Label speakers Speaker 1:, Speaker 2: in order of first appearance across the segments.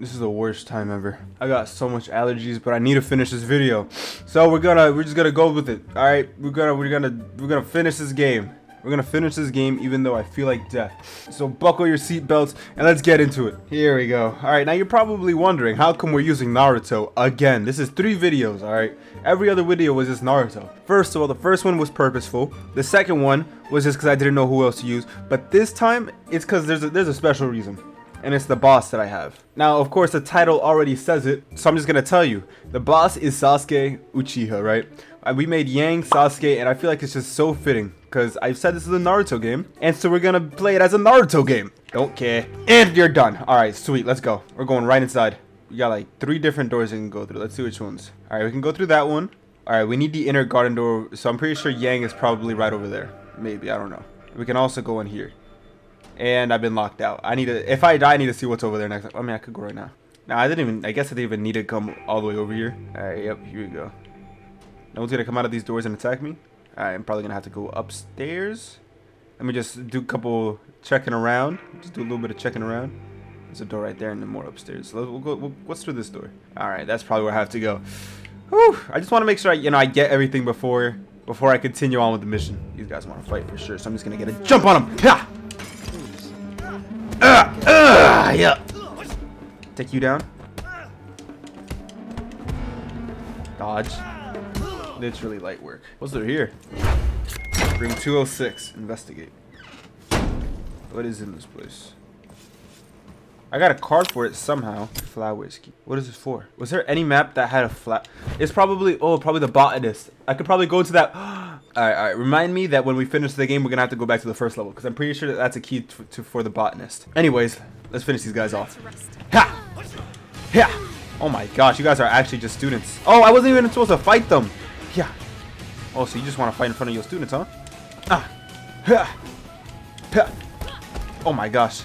Speaker 1: This is the worst time ever. I got so much allergies, but I need to finish this video. So we're gonna we're just gonna go with it. Alright, we're gonna we're gonna we're gonna finish this game. We're gonna finish this game even though I feel like death. So buckle your seatbelts and let's get into it. Here we go. Alright, now you're probably wondering how come we're using Naruto again. This is three videos, alright? Every other video was just Naruto. First of all, the first one was purposeful. The second one was just because I didn't know who else to use. But this time, it's because there's a, there's a special reason and it's the boss that I have. Now, of course, the title already says it, so I'm just gonna tell you. The boss is Sasuke Uchiha, right? Uh, we made Yang Sasuke, and I feel like it's just so fitting, because I've said this is a Naruto game, and so we're gonna play it as a Naruto game. Don't care. And you're done. Alright, sweet, let's go. We're going right inside. We got like three different doors we can go through. Let's see which ones. Alright, we can go through that one. Alright, we need the inner garden door, so I'm pretty sure Yang is probably right over there. Maybe, I don't know. We can also go in here and I've been locked out. I need to, if I die, I need to see what's over there next. I mean, I could go right now. Now, I didn't even, I guess I didn't even need to come all the way over here. All right, yep, here we go. No one's gonna come out of these doors and attack me. All right, I'm probably gonna have to go upstairs. Let me just do a couple checking around. Just do a little bit of checking around. There's a door right there and then more upstairs. So we'll go, we'll, what's through this door? All right, that's probably where I have to go. Whew, I just want to make sure I, you know, I get everything before before I continue on with the mission. These guys want to fight for sure, so I'm just gonna get a jump on them. Yeah. Yeah. Take you down. Dodge. Literally light work. What's there here? Room 206. Investigate. What is in this place? I got a card for it somehow. Flowers. What is this for? Was there any map that had a flat? It's probably, oh, probably the botanist. I could probably go to that. alright, alright. Remind me that when we finish the game, we're gonna have to go back to the first level because I'm pretty sure that that's a key to, to, for the botanist. Anyways, let's finish these guys off. Ha! Yeah. Oh my gosh, you guys are actually just students. Oh, I wasn't even supposed to fight them. Yeah. Oh, so you just want to fight in front of your students, huh? Ah. Ha. Ha. Oh my gosh.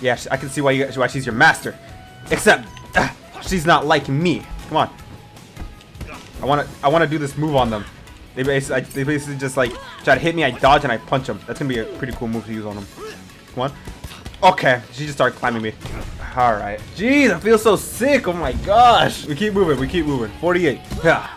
Speaker 1: Yeah, I can see why, you, why she's your master. Except, uh, she's not like me. Come on. I want to I want to do this move on them. They basically, they basically just like try to hit me, I dodge, and I punch them. That's going to be a pretty cool move to use on them. Come on. Okay, she just started climbing me. Alright. Jeez, I feel so sick. Oh my gosh. We keep moving. We keep moving. 48. Yeah.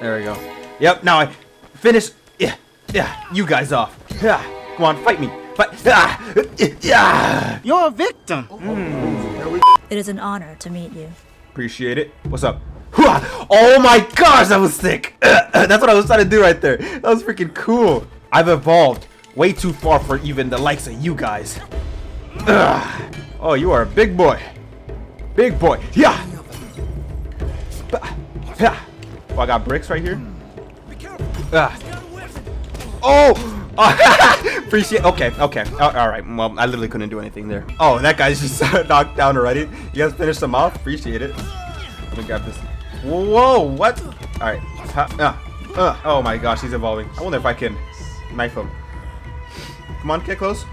Speaker 1: There we go. Yep, now I finish. Yeah. Yeah. You guys off. Yeah. Come on, fight me. But ah, yeah.
Speaker 2: You're a victim. Mm.
Speaker 3: It is an honor to meet you.
Speaker 1: Appreciate it. What's up? Oh my gosh, that was sick. That's what I was trying to do right there. That was freaking cool. I've evolved way too far for even the likes of you guys. Ugh. Oh, you are a big boy. Big boy. Yeah. Yeah. Oh, I got bricks right here. Ugh. Oh. Appreciate. Okay, okay. Oh, all right. Well, I literally couldn't do anything there. Oh, that guy's just knocked down already. You guys finished him off. Appreciate it. Let me grab this. Whoa! What? All right. Uh, uh, oh my gosh, he's evolving. I wonder if I can knife him. Come on, get close.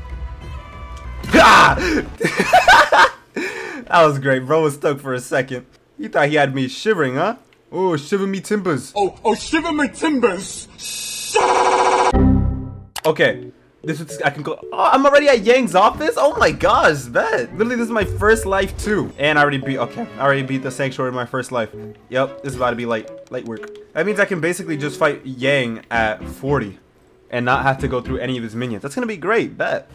Speaker 1: Ah! that was great. Bro was stuck for a second. He thought he had me shivering, huh? Oh, shiver me timbers.
Speaker 2: Oh, oh, shiver me timbers.
Speaker 1: Okay. This is, I can go. Oh, I'm already at Yang's office. Oh my gosh, bet. Literally, this is my first life too. And I already beat. Okay, I already beat the sanctuary in my first life. Yep, this is about to be light, light work. That means I can basically just fight Yang at 40, and not have to go through any of his minions. That's gonna be great. Bet.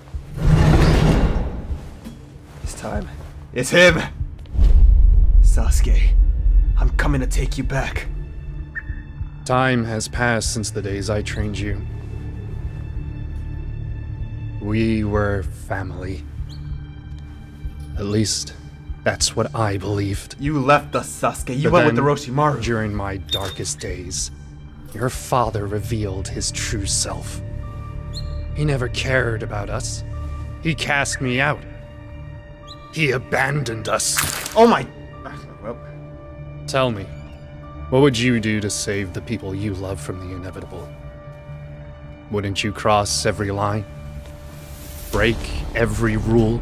Speaker 1: It's time. It's him. Sasuke, I'm coming to take you back.
Speaker 4: Time has passed since the days I trained you. We were family. At least, that's what I believed.
Speaker 1: You left us, Sasuke. You
Speaker 4: But
Speaker 1: went with the
Speaker 4: then,
Speaker 1: Orochimaru.
Speaker 4: During my darkest days, your father revealed his true self. He never cared about us. He cast me out. He abandoned us.
Speaker 1: Oh my. Well,
Speaker 4: Tell me, what would you do to save the people you love from the inevitable? Wouldn't you cross every line? Break every rule?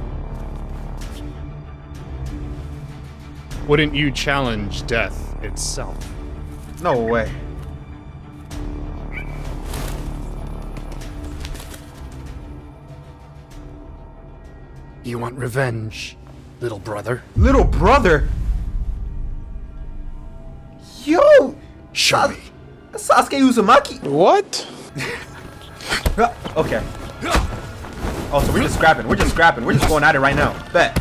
Speaker 4: Wouldn't you challenge death itself?
Speaker 1: no way.
Speaker 4: You want revenge, little brother.
Speaker 1: Little brother? Yo!
Speaker 4: Show me.
Speaker 1: Sasuke Uzumaki.
Speaker 2: What?
Speaker 1: okay. Oh, so we're just scrapping. We're just scrapping. We're just going at it right now. Bet.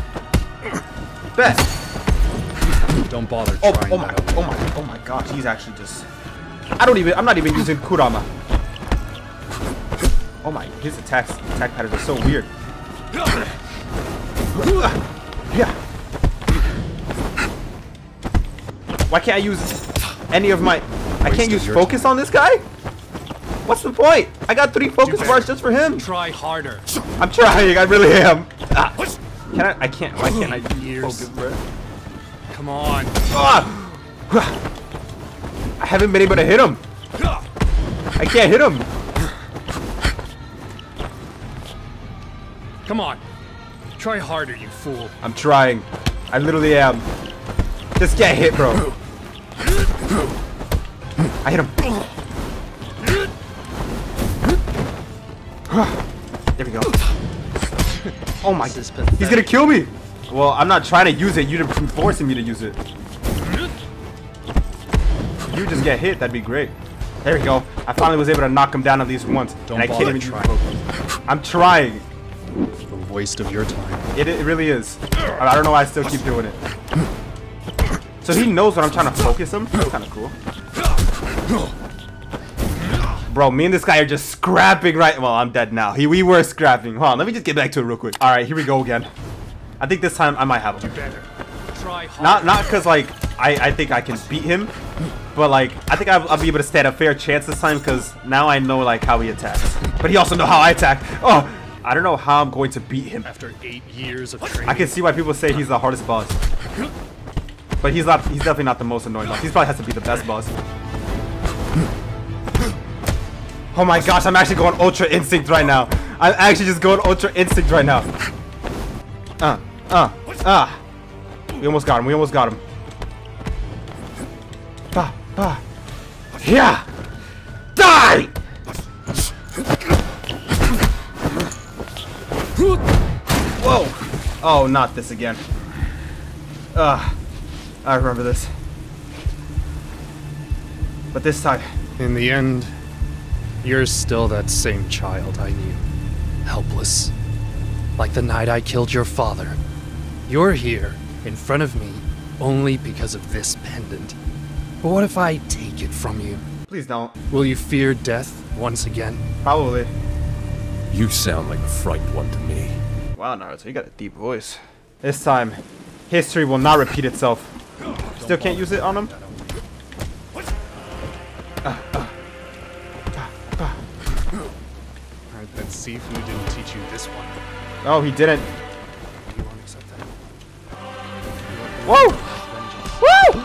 Speaker 1: Bet.
Speaker 4: Don't bother.
Speaker 1: Oh,
Speaker 4: oh,
Speaker 1: oh my, oh my, oh my gosh. He's actually just. I don't even. I'm not even using Kurama. Oh my, his attacks, attack patterns are so weird. Yeah. Why can't I use any of my? I can't use focus on this guy. What's the point? I got three focus bars just for him.
Speaker 4: Try harder.
Speaker 1: I'm trying. I really am. Ah. Can I? I can't. Why can't I use focus, bro?
Speaker 4: Come on.
Speaker 1: Ah! I haven't been able to hit him. I can't hit him.
Speaker 4: Come on. Try harder, you fool.
Speaker 1: I'm trying. I literally am. Just get hit, bro. I hit him. There we go. Oh my.
Speaker 4: This is
Speaker 1: He's gonna kill me. Well, I'm not trying to use it. You're forcing me to use it. If you just get hit, that'd be great. There we go. I finally was able to knock him down at least once.
Speaker 4: Don't
Speaker 1: and I can't even use
Speaker 4: trying.
Speaker 1: focus. I'm trying.
Speaker 4: A waste of your time.
Speaker 1: It, it really is. I I don't know why I still keep doing it. So he knows when I'm trying to focus him. That's kind of cool. Bro, me and this guy are just scrapping right. Well, I'm dead now. He, we were scrapping. Hold on, let me just get back to it real quick. All right, here we go again. I think this time I might have him.
Speaker 4: Better. Try harder.
Speaker 1: Not not because like I I think I can beat him, but like I think I'll, I'll be able to stand a fair chance this time because now I know like how he attacks. But he also know how I attack. Oh, I don't know how I'm going to beat him.
Speaker 4: After eight years of training.
Speaker 1: I can see why people say he's the hardest boss. But he's not he's definitely not the most annoying boss. He probably has to be the best boss. Oh my gosh, I'm actually going Ultra Instinct right now. I'm actually just going Ultra Instinct right now. Uh, uh, ah. We almost got him, we almost got him. Bah, bah. Yeah! Whoa! Oh, not this again. Ugh. I remember this. But this time,
Speaker 4: In the end, you're still that same child I knew. Helpless. Like the night I killed your father. You're here, in front of me, only because of this pendant. But what if I take it from you?
Speaker 1: please don't.
Speaker 4: Will you fear death once again?
Speaker 1: Probably.
Speaker 5: You sound like a frightened one to me.
Speaker 1: Wow, Naruto, you got a deep voice. This time, history will not repeat itself. Still can't use it on him?
Speaker 4: I bet Sifu didn't teach you this one.
Speaker 1: Oh, he didn't.
Speaker 4: You won't accept that.
Speaker 1: Whoa! Woo!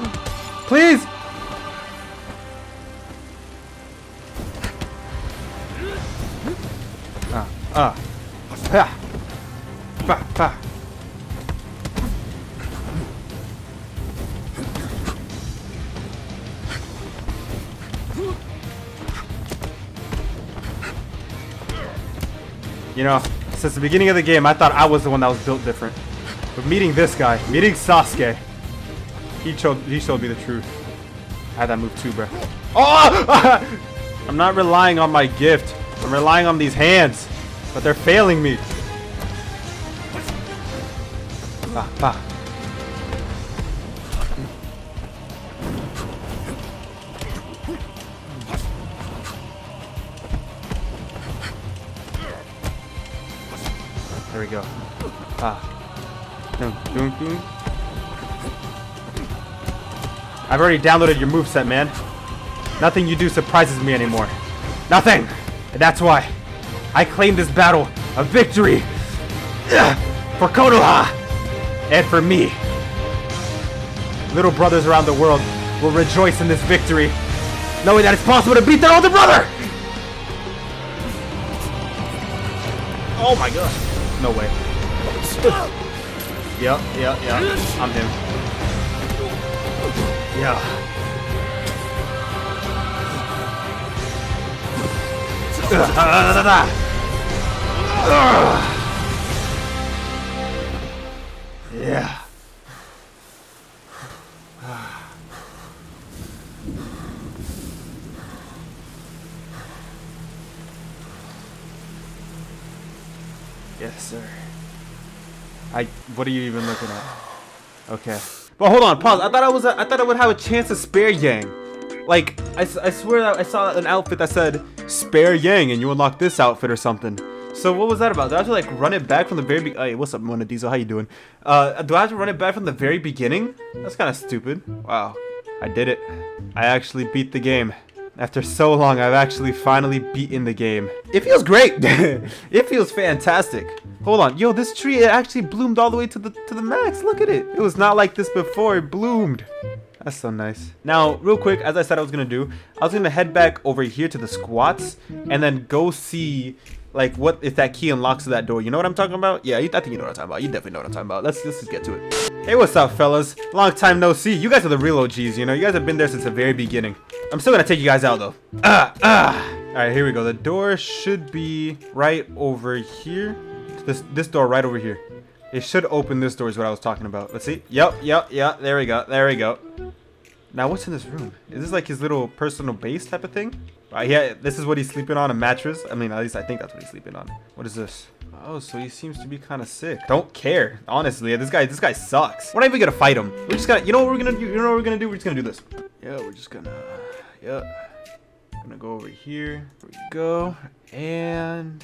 Speaker 1: Please! Ah, ah. Ha. Ba, ba. You know, since the beginning of the game, I thought I was the one that was built different. But meeting this guy, meeting Sasuke, he showed he showed me the truth. I had that move too, bro. Oh! I'm not relying on my gift. I'm relying on these hands, but they're failing me. Ah, ah. There we go. Ah. I've already downloaded your moveset, man. Nothing you do surprises me anymore. Nothing! And that's why I claim this battle a victory for Konoha and for me. Little brothers around the world will rejoice in this victory, knowing that it's possible to beat their older brother! Oh my god. No way. Yep, yep, yep. I'm him. Yeah. Yeah. yes, sir. I. What are you even looking at? Okay. But hold on, pause. I thought I was. A, I thought I would have a chance to spare Yang. Like, I, I swear that I saw an outfit that said spare Yang, and you unlock this outfit or something. So what was that about? Do I have to like run it back from the very Hey, what's up, Mona Diesel? How you doing? Uh, do I have to run it back from the very beginning? That's kind of stupid. Wow. I did it. I actually beat the game. After so long, I've actually finally beaten the game. It feels great. it feels fantastic. Hold on, yo, this tree it actually bloomed all the way to the to the max. Look at it. It was not like this before. It bloomed. That's so nice. Now, real quick, as I said I was gonna do, I was gonna head back over here to the squats and then go see like what if that key unlocks that door. You know what I'm talking about? Yeah, I think you know what I'm talking about. You definitely know what I'm talking about. Let's let's just get to it. Hey, what's up, fellas? Long time no see. You guys are the real OGs. You know, you guys have been there since the very beginning. I'm still gonna take you guys out though. Ah ah. All right, here we go. The door should be right over here. This this door right over here. It should open this door is what I was talking about. Let's see. Yep, yep, yep. There we go. There we go. Now what's in this room? Is this like his little personal base type of thing? Uh, yeah, this is what he's sleeping on, a mattress. I mean, at least I think that's what he's sleeping on. What is this? Oh, so he seems to be kind of sick. Don't care, honestly. This guy, this guy sucks. We're not even gonna fight him. We're just gonna, you know what we're gonna do? You know what we're gonna do? We're just gonna do this. Yeah, we're just gonna, yeah. Gonna go over here. Here we go. And